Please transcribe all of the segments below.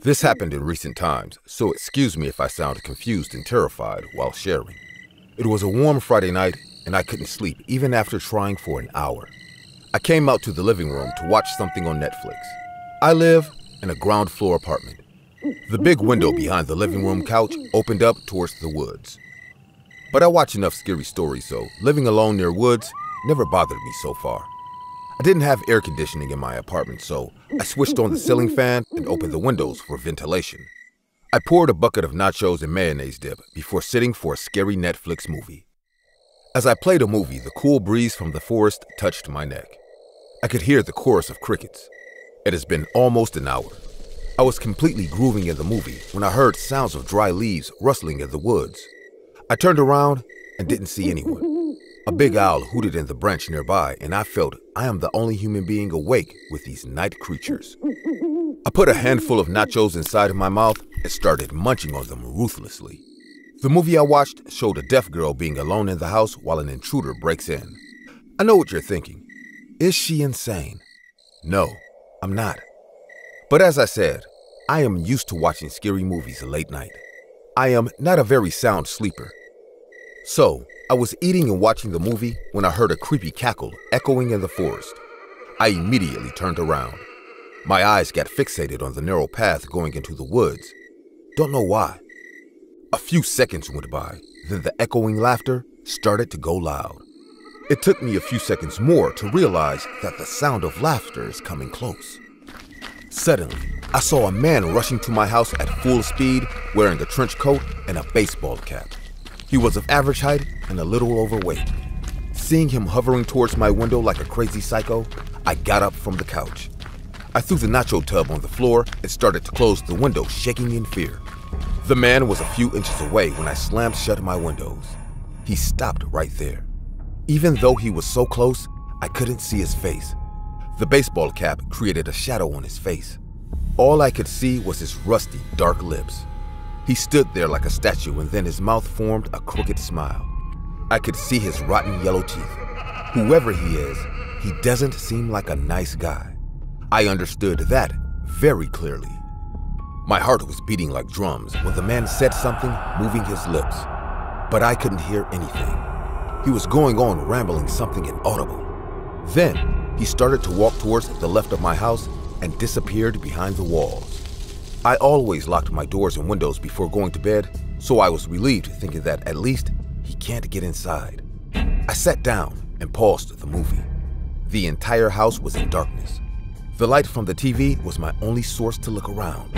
This happened in recent times, so excuse me if I sound confused and terrified while sharing. It was a warm Friday night, and I couldn't sleep even after trying for an hour. I came out to the living room to watch something on Netflix. I live in a ground floor apartment. The big window behind the living room couch opened up towards the woods. But I watch enough scary stories, so living alone near woods never bothered me so far. I didn't have air conditioning in my apartment, so I switched on the ceiling fan and opened the windows for ventilation. I poured a bucket of nachos and mayonnaise dip before sitting for a scary Netflix movie. As I played a movie, the cool breeze from the forest touched my neck. I could hear the chorus of crickets. It has been almost an hour. I was completely grooving in the movie when I heard sounds of dry leaves rustling in the woods. I turned around and didn't see anyone. A big owl hooted in the branch nearby, and I felt I am the only human being awake with these night creatures. I put a handful of nachos inside of my mouth and started munching on them ruthlessly. The movie I watched showed a deaf girl being alone in the house while an intruder breaks in. I know what you're thinking. Is she insane? No, I'm not. But as I said, I am used to watching scary movies late night. I am not a very sound sleeper. So, I was eating and watching the movie when I heard a creepy cackle echoing in the forest. I immediately turned around. My eyes got fixated on the narrow path going into the woods. Don't know why. A few seconds went by, then the echoing laughter started to go loud. It took me a few seconds more to realize that the sound of laughter is coming close. Suddenly, I saw a man rushing to my house at full speed wearing a trench coat and a baseball cap. He was of average height and a little overweight. Seeing him hovering towards my window like a crazy psycho, I got up from the couch. I threw the nacho tub on the floor and started to close the window, shaking in fear. The man was a few inches away when I slammed shut my windows. He stopped right there. Even though he was so close, I couldn't see his face. The baseball cap created a shadow on his face. All I could see was his rusty, dark lips. He stood there like a statue, and then his mouth formed a crooked smile. I could see his rotten yellow teeth. Whoever he is, he doesn't seem like a nice guy. I understood that very clearly. My heart was beating like drums when the man said something, moving his lips. But I couldn't hear anything. He was going on rambling something inaudible. Then he started to walk towards the left of my house and disappeared behind the walls. I always locked my doors and windows before going to bed, so I was relieved thinking that at least he can't get inside. I sat down and paused the movie. The entire house was in darkness. The light from the TV was my only source to look around.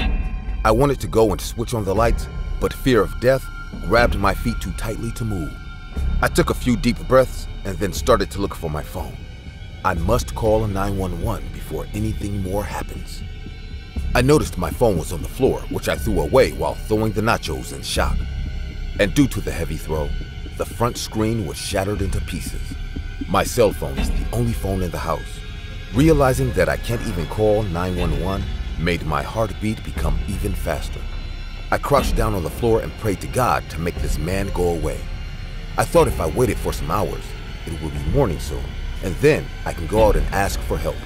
I wanted to go and switch on the lights, but fear of death grabbed my feet too tightly to move. I took a few deep breaths and then started to look for my phone. I must call 911 before anything more happens. I noticed my phone was on the floor, which I threw away while throwing the nachos in shock. And due to the heavy throw, the front screen was shattered into pieces. My cell phone is the only phone in the house. Realizing that I can't even call 911 made my heartbeat become even faster. I crouched down on the floor and prayed to God to make this man go away. I thought if I waited for some hours, it would be morning soon, and then I can go out and ask for help.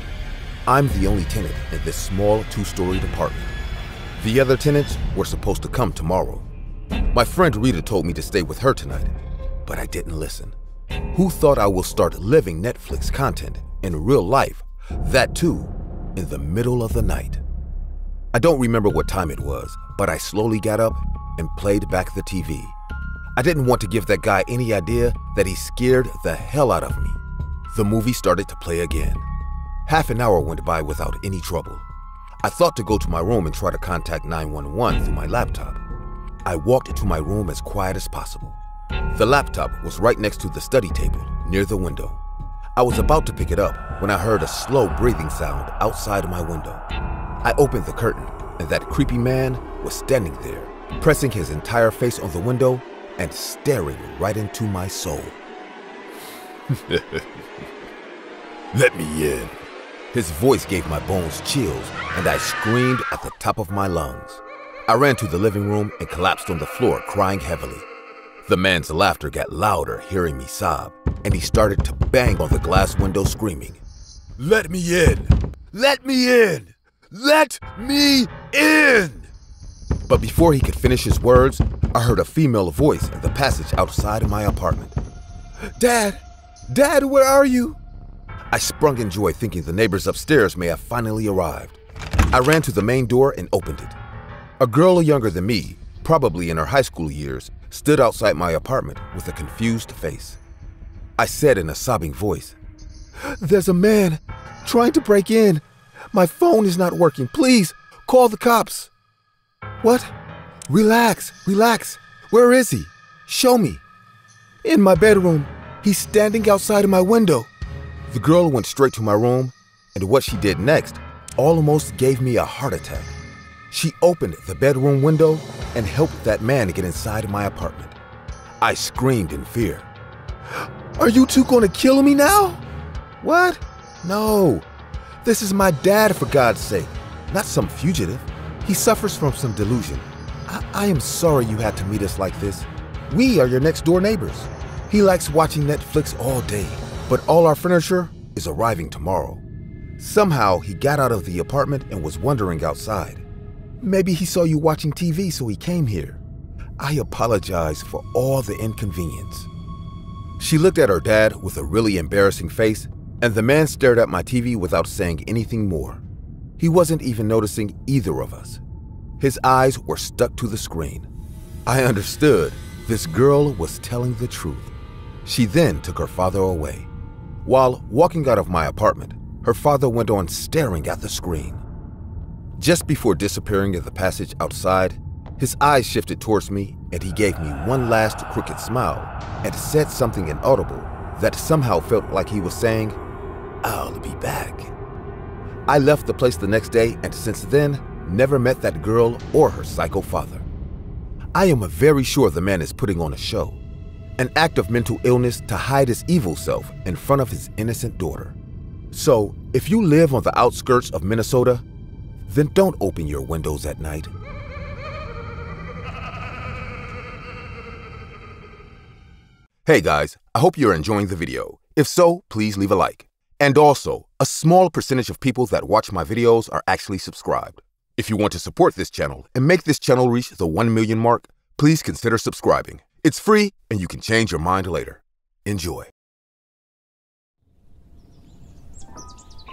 I'm the only tenant in this small two-story apartment. The other tenants were supposed to come tomorrow. My friend Rita told me to stay with her tonight, but I didn't listen. Who thought I will start living Netflix content in real life, that too, in the middle of the night? I don't remember what time it was, but I slowly got up and played back the TV. I didn't want to give that guy any idea that he scared the hell out of me. The movie started to play again. Half an hour went by without any trouble. I thought to go to my room and try to contact 911 through my laptop. I walked to my room as quiet as possible. The laptop was right next to the study table, near the window. I was about to pick it up when I heard a slow breathing sound outside my window. I opened the curtain, and that creepy man was standing there, pressing his entire face on the window and staring right into my soul. Let me in. His voice gave my bones chills, and I screamed at the top of my lungs. I ran to the living room and collapsed on the floor, crying heavily. The man's laughter got louder, hearing me sob, and he started to bang on the glass window, screaming, Let me in! Let me in! Let me in! But before he could finish his words, I heard a female voice in the passage outside my apartment. Dad! Dad, where are you? I sprung in joy, thinking the neighbors upstairs may have finally arrived. I ran to the main door and opened it. A girl younger than me, probably in her high school years, stood outside my apartment with a confused face. I said in a sobbing voice, There's a man trying to break in. My phone is not working. Please call the cops. What? Relax, relax. Where is he? Show me. In my bedroom. He's standing outside of my window. The girl went straight to my room, and what she did next almost gave me a heart attack. She opened the bedroom window and helped that man get inside my apartment. I screamed in fear. Are you two going to kill me now? What? No. This is my dad, for God's sake, not some fugitive. He suffers from some delusion. I, I am sorry you had to meet us like this. We are your next door neighbors. He likes watching Netflix all day, but all our furniture is arriving tomorrow. Somehow he got out of the apartment and was wandering outside. Maybe he saw you watching TV, so he came here. I apologize for all the inconvenience. She looked at her dad with a really embarrassing face, and the man stared at my TV without saying anything more. He wasn't even noticing either of us. His eyes were stuck to the screen. I understood this girl was telling the truth. She then took her father away. While walking out of my apartment, her father went on staring at the screen. Just before disappearing in the passage outside, his eyes shifted towards me and he gave me one last crooked smile and said something inaudible that somehow felt like he was saying, I'll be back. I left the place the next day and since then never met that girl or her psycho father. I am very sure the man is putting on a show, an act of mental illness to hide his evil self in front of his innocent daughter. So, if you live on the outskirts of Minnesota, then don't open your windows at night. Hey guys, I hope you're enjoying the video. If so, please leave a like. And also, a small percentage of people that watch my videos are actually subscribed. If you want to support this channel and make this channel reach the 1 million mark, please consider subscribing. It's free and you can change your mind later. Enjoy.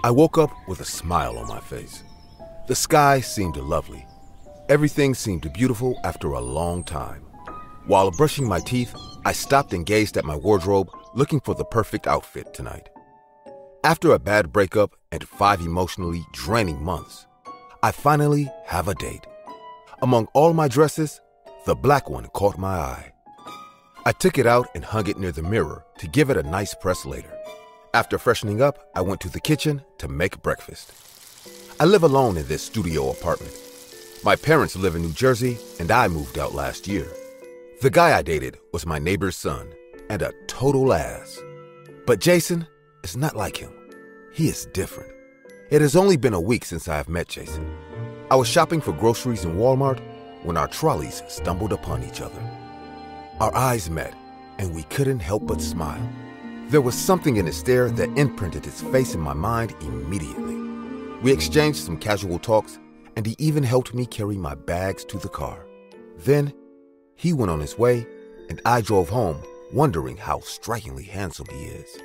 I woke up with a smile on my face. The sky seemed lovely. Everything seemed beautiful after a long time. While brushing my teeth, I stopped and gazed at my wardrobe, looking for the perfect outfit tonight. After a bad breakup and five emotionally draining months, I finally have a date. Among all my dresses, the black one caught my eye. I took it out and hung it near the mirror to give it a nice press later. After freshening up, I went to the kitchen to make breakfast. I live alone in this studio apartment. My parents live in New Jersey, and I moved out last year. The guy I dated was my neighbor's son, and a total ass. But Jason is not like him. He is different. It has only been a week since I have met Jason. I was shopping for groceries in Walmart when our trolleys stumbled upon each other. Our eyes met, and we couldn't help but smile. There was something in his stare that imprinted his face in my mind immediately. We exchanged some casual talks, and he even helped me carry my bags to the car. Then, he went on his way, and I drove home, wondering how strikingly handsome he is.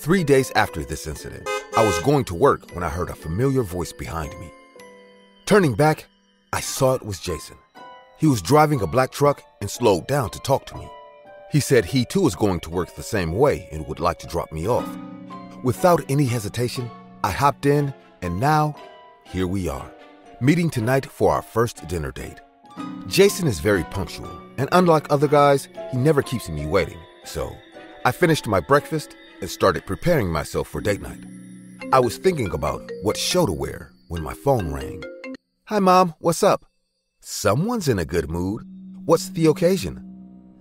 Three days after this incident, I was going to work when I heard a familiar voice behind me. Turning back, I saw it was Jason. He was driving a black truck and slowed down to talk to me. He said he too was going to work the same way and would like to drop me off. Without any hesitation, I hopped in and now, here we are, meeting tonight for our first dinner date. Jason is very punctual, and unlike other guys, he never keeps me waiting. So, I finished my breakfast and started preparing myself for date night. I was thinking about what show to wear when my phone rang. Hi, Mom, what's up? Someone's in a good mood. What's the occasion?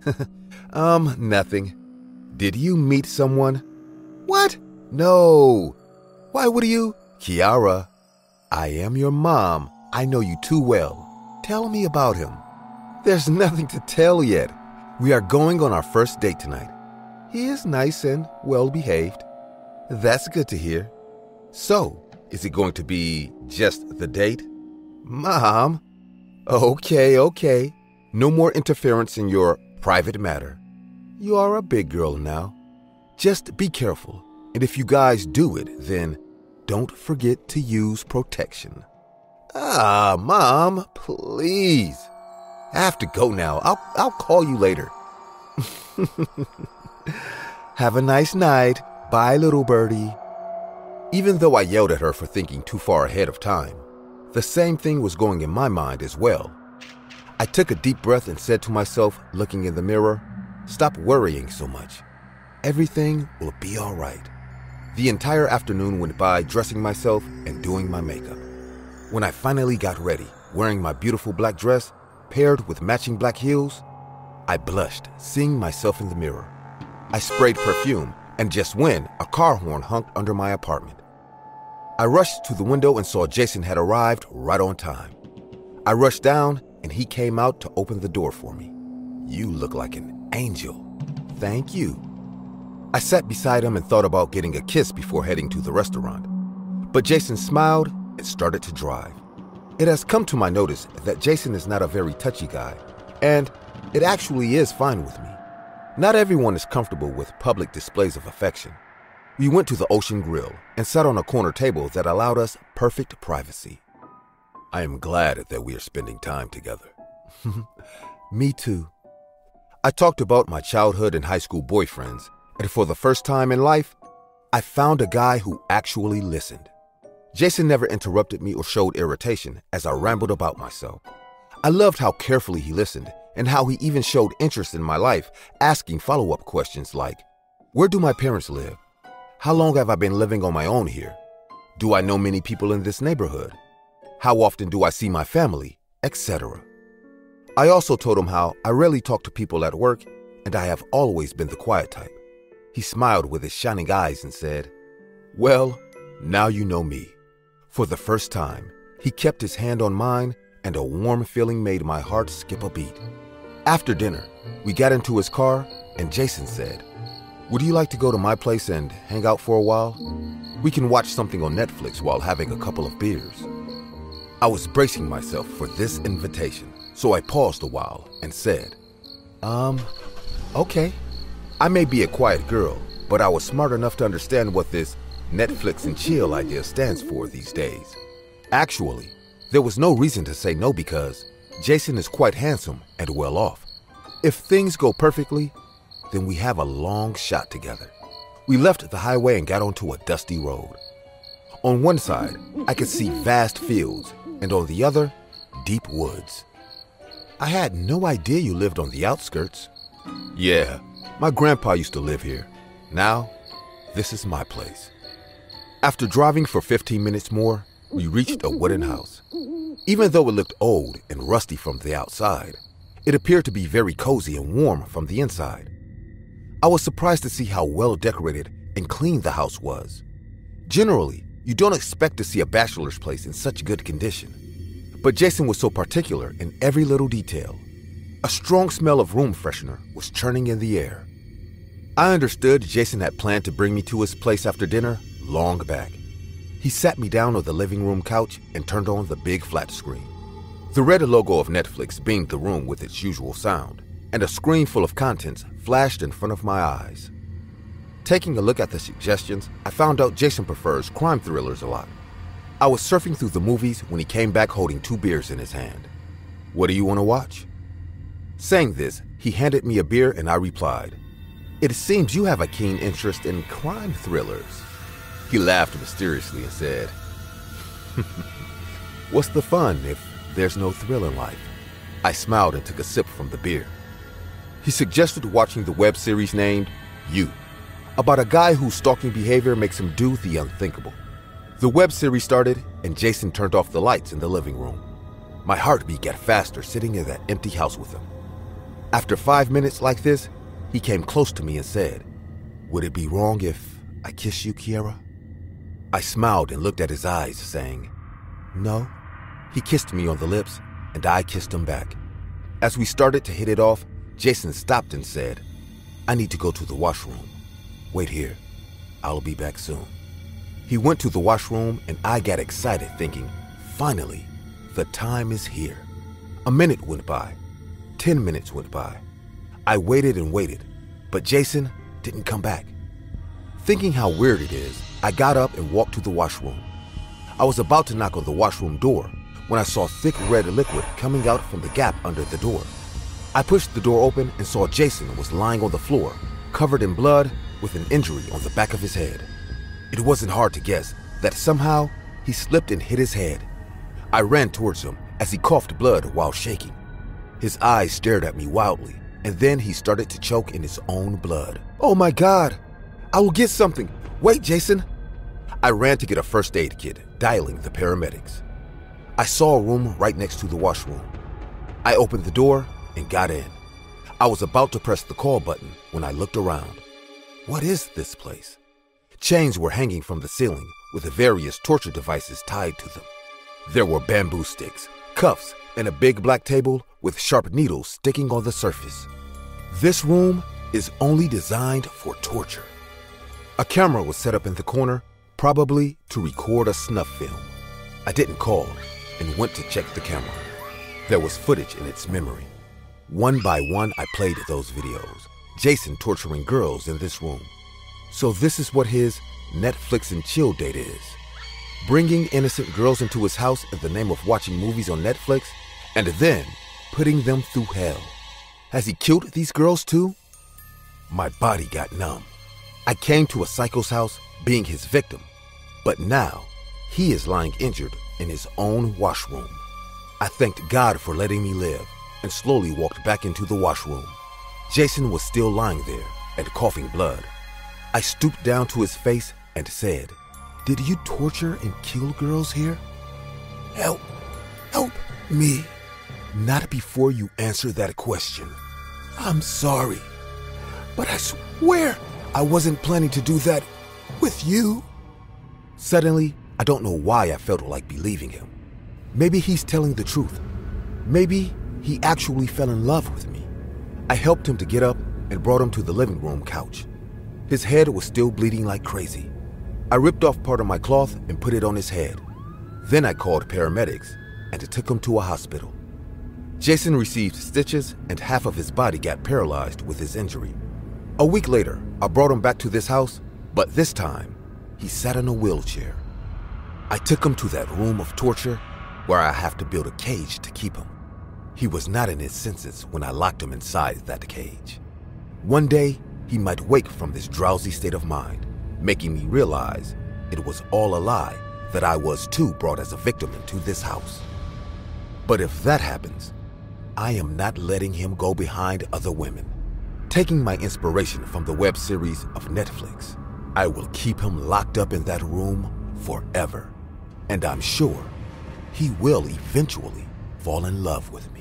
um, nothing. Did you meet someone? What? No. Why would you? Kiara, I am your mom. I know you too well. Tell me about him. There's nothing to tell yet. We are going on our first date tonight. He is nice and well behaved. That's good to hear. So, Is it going to be just the date? Mom. Okay, okay. No more interference in your private matter. You are a big girl now. Just be careful. And if you guys do it, then don't forget to use protection. Ah, Mom, please. I have to go now. I'll, I'll call you later. have a nice night. Bye, little birdie. Even though I yelled at her for thinking too far ahead of time, the same thing was going in my mind as well. I took a deep breath and said to myself, looking in the mirror, Stop worrying so much. Everything will be all right. The entire afternoon went by dressing myself and doing my makeup. When I finally got ready, wearing my beautiful black dress, paired with matching black heels, I blushed, seeing myself in the mirror. I sprayed perfume, and just when, a car horn honked under my apartment. I rushed to the window and saw Jason had arrived right on time. I rushed down, and he came out to open the door for me. You look like an angel. Thank you. I sat beside him and thought about getting a kiss before heading to the restaurant. But Jason smiled and started to drive. It has come to my notice that Jason is not a very touchy guy, and it actually is fine with me. Not everyone is comfortable with public displays of affection. We went to the Ocean Grill and sat on a corner table that allowed us perfect privacy. I am glad that we are spending time together. me too. I talked about my childhood and high school boyfriends, and for the first time in life, I found a guy who actually listened. Jason never interrupted me or showed irritation as I rambled about myself. I loved how carefully he listened and how he even showed interest in my life, asking follow up questions like Where do my parents live? How long have I been living on my own here? Do I know many people in this neighborhood? How often do I see my family? Etc. I also told him how I rarely talk to people at work and I have always been the quiet type. He smiled with his shining eyes and said, Well, now you know me. For the first time, he kept his hand on mine, and a warm feeling made my heart skip a beat. After dinner, we got into his car, and Jason said, Would you like to go to my place and hang out for a while? We can watch something on Netflix while having a couple of beers. I was bracing myself for this invitation, so I paused a while and said, Um, okay. I may be a quiet girl, but I was smart enough to understand what this Netflix and chill idea stands for these days. Actually, there was no reason to say no because Jason is quite handsome and well off. If things go perfectly, then we have a long shot together. We left the highway and got onto a dusty road. On one side, I could see vast fields, and on the other, deep woods. I had no idea you lived on the outskirts. Yeah, my grandpa used to live here. Now, this is my place. After driving for 15 minutes more, we reached a wooden house. Even though it looked old and rusty from the outside, it appeared to be very cozy and warm from the inside. I was surprised to see how well decorated and clean the house was. Generally, you don't expect to see a bachelor's place in such good condition. But Jason was so particular in every little detail. A strong smell of room freshener was churning in the air. I understood Jason had planned to bring me to his place after dinner long back. He sat me down on the living room couch and turned on the big flat screen. The red logo of Netflix beamed the room with its usual sound, and a screen full of contents flashed in front of my eyes. Taking a look at the suggestions, I found out Jason prefers crime thrillers a lot. I was surfing through the movies when he came back holding two beers in his hand. What do you want to watch? Saying this, he handed me a beer and I replied, It seems you have a keen interest in crime thrillers. He laughed mysteriously and said, What's the fun if there's no thrill in life? I smiled and took a sip from the beer. He suggested watching the web series named You, about a guy whose stalking behavior makes him do the unthinkable. The web series started, and Jason turned off the lights in the living room. My heartbeat got faster sitting in that empty house with him. After five minutes like this, he came close to me and said, Would it be wrong if I kiss you, Kiera? I smiled and looked at his eyes, saying, No. He kissed me on the lips, and I kissed him back. As we started to hit it off, Jason stopped and said, I need to go to the washroom. Wait here. I'll be back soon. He went to the washroom and I got excited thinking, finally, the time is here. A minute went by. Ten minutes went by. I waited and waited, but Jason didn't come back. Thinking how weird it is, I got up and walked to the washroom. I was about to knock on the washroom door when I saw thick red liquid coming out from the gap under the door. I pushed the door open and saw Jason was lying on the floor, covered in blood with an injury on the back of his head. It wasn't hard to guess that somehow he slipped and hit his head. I ran towards him as he coughed blood while shaking. His eyes stared at me wildly, and then he started to choke in his own blood. Oh my God! I will get something! Wait, Jason! I ran to get a first aid kit, dialing the paramedics. I saw a room right next to the washroom. I opened the door and got in. I was about to press the call button when I looked around. What is this place? Chains were hanging from the ceiling with various torture devices tied to them. There were bamboo sticks, cuffs, and a big black table with sharp needles sticking on the surface. This room is only designed for torture. A camera was set up in the corner, probably to record a snuff film. I didn't call and went to check the camera. There was footage in its memory. One by one, I played those videos. Jason torturing girls in this room. So this is what his Netflix and chill date is. Bringing innocent girls into his house in the name of watching movies on Netflix and then putting them through hell. Has he killed these girls too? My body got numb. I came to a psycho's house being his victim, but now he is lying injured in his own washroom. I thanked God for letting me live and slowly walked back into the washroom. Jason was still lying there and coughing blood. I stooped down to his face and said, Did you torture and kill girls here? Help! Help me! Not before you answer that question. I'm sorry, but I swear I wasn't planning to do that with you. Suddenly, I don't know why I felt like believing him. Maybe he's telling the truth. Maybe he actually fell in love with me. I helped him to get up and brought him to the living room couch. His head was still bleeding like crazy. I ripped off part of my cloth and put it on his head. Then I called paramedics and took him to a hospital. Jason received stitches and half of his body got paralyzed with his injury. A week later, I brought him back to this house, but this time, he sat in a wheelchair. I took him to that room of torture where I have to build a cage to keep him. He was not in his senses when I locked him inside that cage. One day, he might wake from this drowsy state of mind, making me realize it was all a lie that I was too brought as a victim into this house. But if that happens, I am not letting him go behind other women. Taking my inspiration from the web series of Netflix, I will keep him locked up in that room forever and I'm sure he will eventually fall in love with me.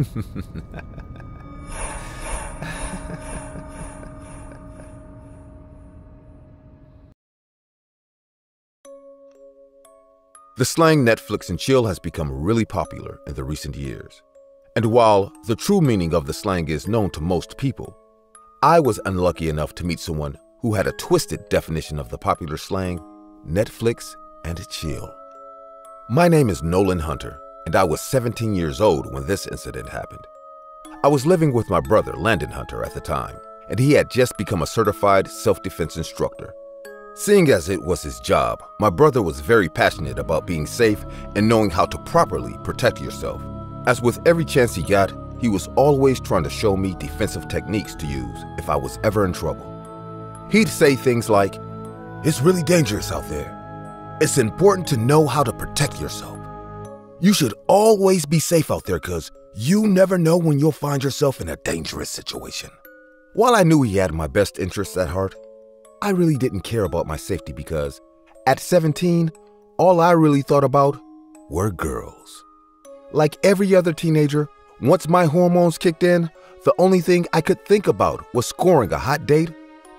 the slang Netflix and chill has become really popular in the recent years. And while the true meaning of the slang is known to most people, I was unlucky enough to meet someone who had a twisted definition of the popular slang Netflix and chill. My name is Nolan Hunter, and I was 17 years old when this incident happened. I was living with my brother, Landon Hunter, at the time, and he had just become a certified self defense instructor. Seeing as it was his job, my brother was very passionate about being safe and knowing how to properly protect yourself. As with every chance he got, he was always trying to show me defensive techniques to use if I was ever in trouble. He'd say things like, It's really dangerous out there. It's important to know how to protect yourself. You should always be safe out there because you never know when you'll find yourself in a dangerous situation. While I knew he had my best interests at heart, I really didn't care about my safety because at 17, all I really thought about were girls. Like every other teenager, once my hormones kicked in, the only thing I could think about was scoring a hot date.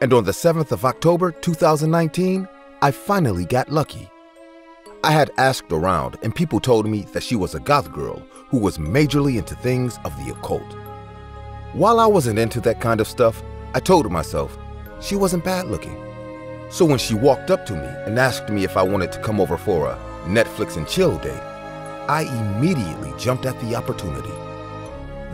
And on the 7th of October 2019, I finally got lucky. I had asked around, and people told me that she was a goth girl who was majorly into things of the occult. While I wasn't into that kind of stuff, I told myself she wasn't bad looking. So when she walked up to me and asked me if I wanted to come over for a Netflix and chill date, I immediately jumped at the opportunity.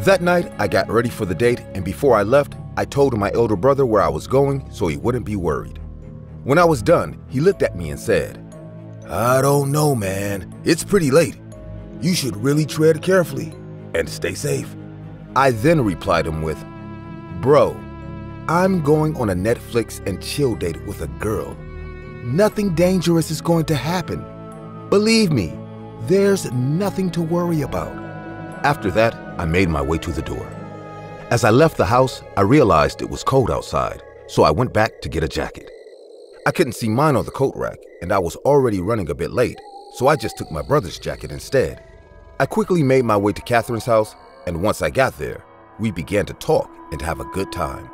That night, I got ready for the date, and before I left, I told my elder brother where I was going so he wouldn't be worried. When I was done, he looked at me and said, I don't know, man. It's pretty late. You should really tread carefully and stay safe. I then replied him with, Bro, I'm going on a Netflix and chill date with a girl. Nothing dangerous is going to happen. Believe me, there's nothing to worry about. After that, I made my way to the door. As I left the house, I realized it was cold outside, so I went back to get a jacket. I couldn't see mine on the coat rack, and I was already running a bit late, so I just took my brother's jacket instead. I quickly made my way to Catherine's house, and once I got there, we began to talk and have a good time.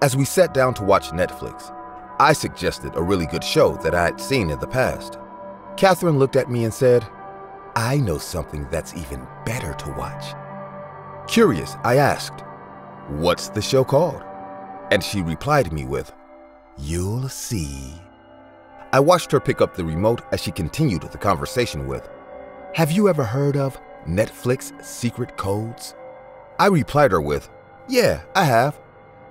As we sat down to watch Netflix, I suggested a really good show that I had seen in the past. Catherine looked at me and said, I know something that's even better to watch. Curious, I asked, What's the show called? And she replied me with, You'll see. I watched her pick up the remote as she continued the conversation with, Have you ever heard of Netflix secret codes? I replied her with, Yeah, I have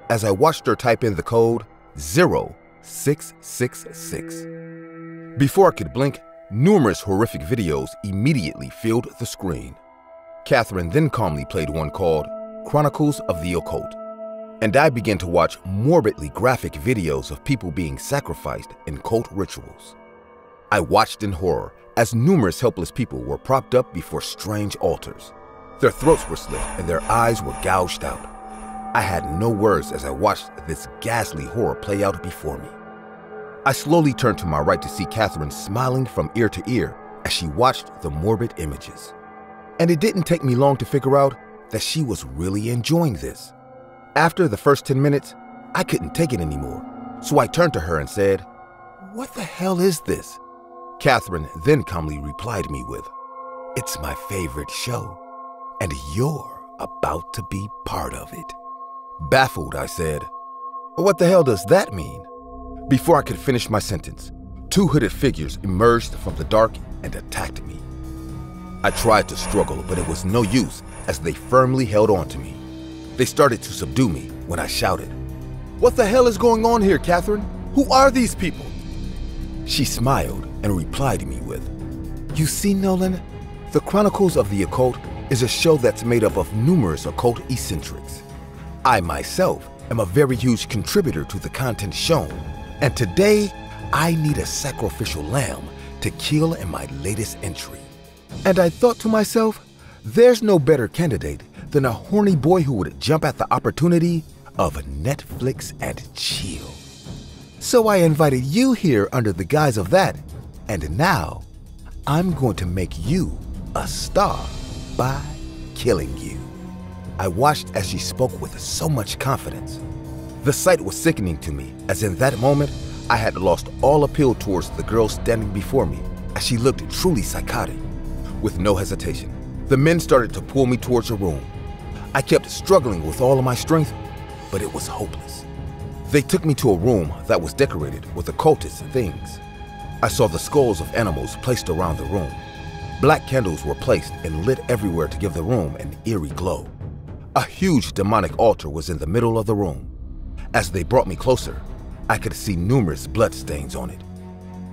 as I watched her type in the code 0666. Before I could blink, numerous horrific videos immediately filled the screen. Catherine then calmly played one called Chronicles of the Occult, and I began to watch morbidly graphic videos of people being sacrificed in cult rituals. I watched in horror as numerous helpless people were propped up before strange altars. Their throats were slit and their eyes were gouged out. I had no words as I watched this ghastly horror play out before me. I slowly turned to my right to see Catherine smiling from ear to ear as she watched the morbid images. And it didn't take me long to figure out that she was really enjoying this. After the first 10 minutes, I couldn't take it anymore, so I turned to her and said, What the hell is this? Catherine then calmly replied me with, It's my favorite show, and you're about to be part of it. Baffled, I said, What the hell does that mean? Before I could finish my sentence, two hooded figures emerged from the dark and attacked me. I tried to struggle, but it was no use as they firmly held on to me. They started to subdue me when I shouted, What the hell is going on here, Catherine? Who are these people? She smiled and replied to me with, You see, Nolan, the Chronicles of the Occult is a show that's made up of numerous occult eccentrics. I myself am a very huge contributor to the content shown, and today I need a sacrificial lamb to kill in my latest entry. And I thought to myself, there's no better candidate than a horny boy who would jump at the opportunity of Netflix and chill. So I invited you here under the guise of that, and now I'm going to make you a star by killing you. I watched as she spoke with so much confidence. The sight was sickening to me, as in that moment, I had lost all appeal towards the girl standing before me, as she looked truly psychotic. With no hesitation, the men started to pull me towards a room. I kept struggling with all of my strength, but it was hopeless. They took me to a room that was decorated with occultist things. I saw the skulls of animals placed around the room. Black candles were placed and lit everywhere to give the room an eerie glow. A huge demonic altar was in the middle of the room. As they brought me closer, I could see numerous bloodstains on it.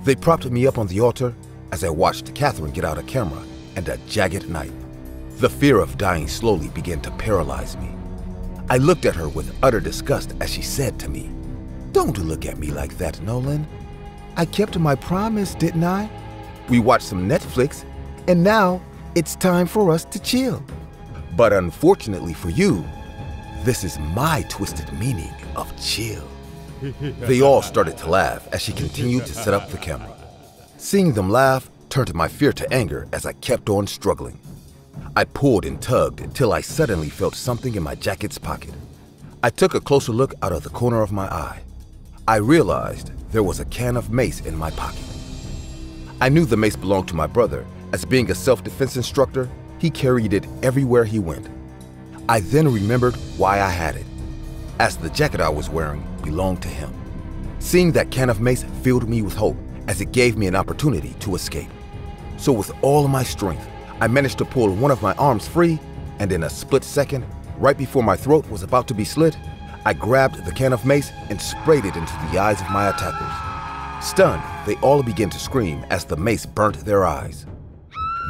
They propped me up on the altar as I watched Catherine get out a camera and a jagged knife. The fear of dying slowly began to paralyze me. I looked at her with utter disgust as she said to me, Don't look at me like that, Nolan. I kept my promise, didn't I? We watched some Netflix, and now it's time for us to chill. But unfortunately for you, this is my twisted meaning of chill. They all started to laugh as she continued to set up the camera. Seeing them laugh turned my fear to anger as I kept on struggling. I pulled and tugged until I suddenly felt something in my jacket's pocket. I took a closer look out of the corner of my eye. I realized there was a can of mace in my pocket. I knew the mace belonged to my brother, as being a self defense instructor, he carried it everywhere he went. I then remembered why I had it, as the jacket I was wearing belonged to him. Seeing that can of mace filled me with hope as it gave me an opportunity to escape. So, with all of my strength, I managed to pull one of my arms free, and in a split second, right before my throat was about to be slit, I grabbed the can of mace and sprayed it into the eyes of my attackers. Stunned, they all began to scream as the mace burnt their eyes.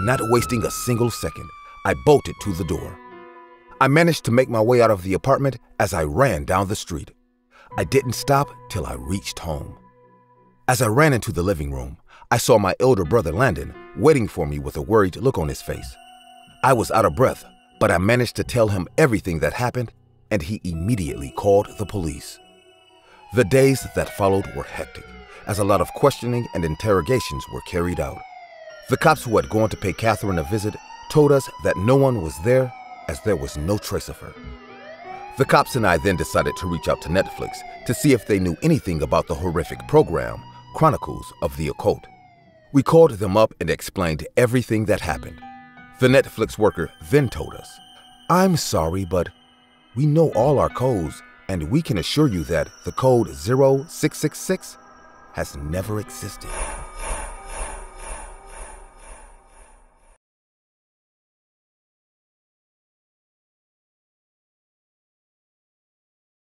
Not wasting a single second, I bolted to the door. I managed to make my way out of the apartment as I ran down the street. I didn't stop till I reached home. As I ran into the living room, I saw my elder brother Landon waiting for me with a worried look on his face. I was out of breath, but I managed to tell him everything that happened, and he immediately called the police. The days that followed were hectic, as a lot of questioning and interrogations were carried out. The cops who had gone to pay Catherine a visit told us that no one was there as there was no trace of her. The cops and I then decided to reach out to Netflix to see if they knew anything about the horrific program, Chronicles of the Occult. We called them up and explained everything that happened. The Netflix worker then told us, I'm sorry, but we know all our codes, and we can assure you that the code 0666 has never existed.